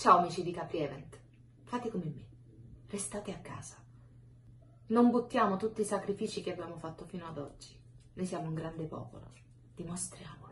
Ciao amici di Capri Event, fate come me, restate a casa. Non buttiamo tutti i sacrifici che abbiamo fatto fino ad oggi. Noi siamo un grande popolo, dimostriamolo.